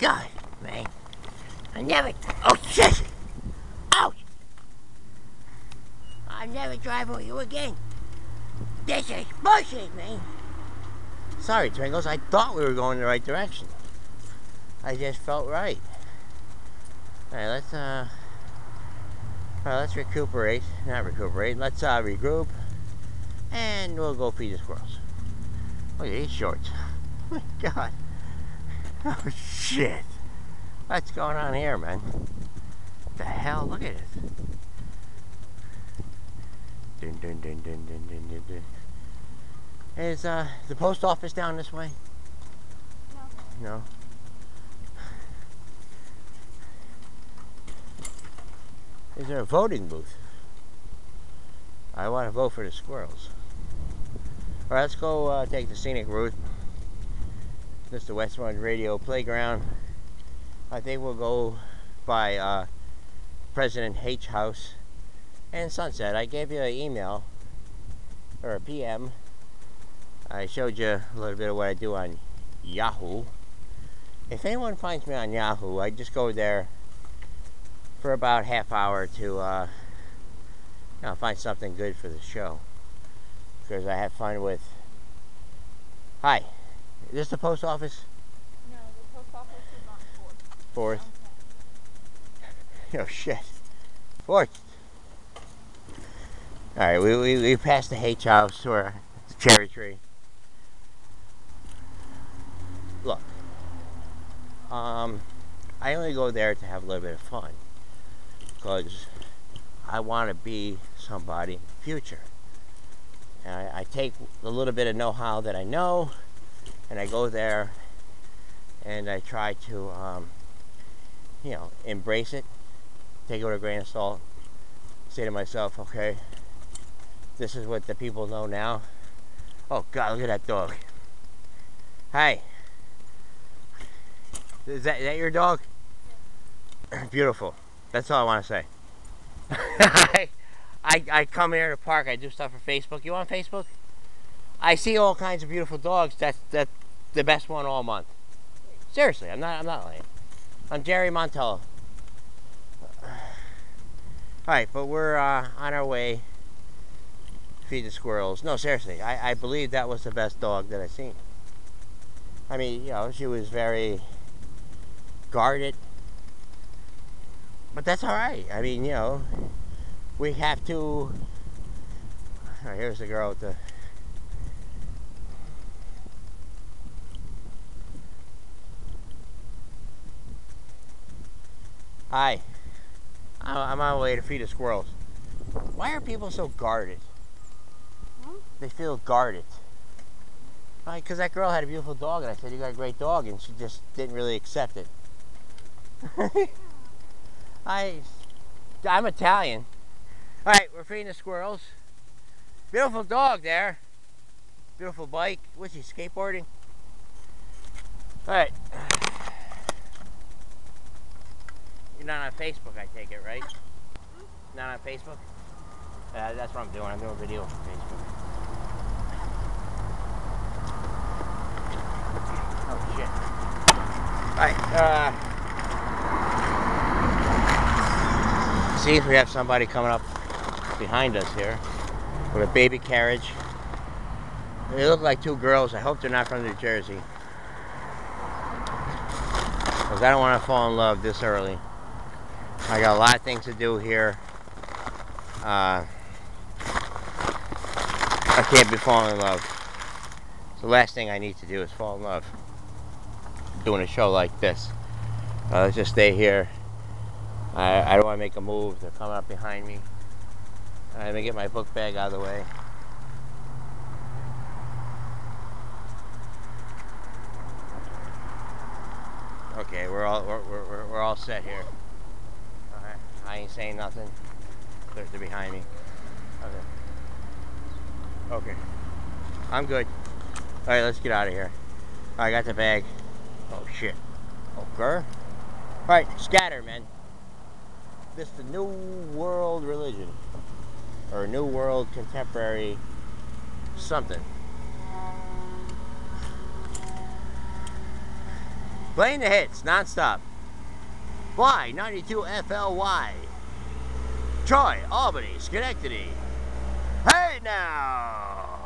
God, man. I never. Oh, shit! Ouch! I'll never drive with you again. This is bullshit, man. Sorry, Twinkles. I thought we were going the right direction. I just felt right. Alright, let's, uh. Alright, let's recuperate. Not recuperate. Let's, uh, regroup. And we'll go feed the squirrels. Look at these shorts. Oh my god. Oh shit. What's going on here, man? What the hell? Look at it. Dun, dun, dun, dun, dun, dun, dun, dun. Is uh, the post office down this way? No. No. Is there a voting booth? I want to vote for the squirrels. All right, let's go uh, take the scenic route. The Westmont Radio Playground. I think we'll go by uh, President H House and Sunset. I gave you an email or a PM. I showed you a little bit of what I do on Yahoo. If anyone finds me on Yahoo, I just go there for about half hour to uh, you know, find something good for the show because I have fun with. Hi, is this the post office? No, the post office is on Fourth. Fourth. Oh shit. Fourth. All right, we we, we passed the H house or the cherry tree. Look, um, I only go there to have a little bit of fun because I want to be somebody in the future. And I, I take the little bit of know-how that I know, and I go there, and I try to, um, you know, embrace it, take it with a grain of salt, say to myself, okay, this is what the people know now. Oh God, look at that dog. Hi. Is that, is that your dog? Beautiful. That's all I want to say. I, I, I come here to park. I do stuff for Facebook. You on Facebook? I see all kinds of beautiful dogs. That's that's the best one all month. Seriously, I'm not I'm not lying. I'm Jerry Montello. All right, but we're uh, on our way. Feed the squirrels. No, seriously, I, I believe that was the best dog that I've seen. I mean, you know, she was very guarded, but that's all right. I mean, you know, we have to. Oh, here's the girl with the. Hi. I'm on my way to feed the squirrels. Why are people so guarded? Hmm? They feel guarded. Because that girl had a beautiful dog, and I said, You got a great dog, and she just didn't really accept it. I, I'm Italian. All right, we're feeding the squirrels. Beautiful dog there. Beautiful bike. What's he skateboarding? All right. You're not on Facebook, I take it, right? Not on Facebook. Uh, that's what I'm doing. I'm doing a video for Facebook. Oh shit. All right. Uh, see if we have somebody coming up behind us here with a baby carriage. They look like two girls. I hope they're not from New Jersey. Because I don't want to fall in love this early. I got a lot of things to do here. Uh, I can't be falling in love. The last thing I need to do is fall in love. Doing a show like this. Uh, let's just stay here. I, I don't want to make a move. They're coming up behind me. Alright, let me get my book bag out of the way. Okay, we're all we're, we're, we're all set here. I ain't saying nothing. They're, they're behind me. Okay. Okay. I'm good. Alright, let's get out of here. I got the bag. Oh shit. Okay. Alright, scatter, man. This is the new world religion. Or new world contemporary something. Playing the hits non-stop. Fly 92 FLY. Troy, Albany, Schenectady. Hey now!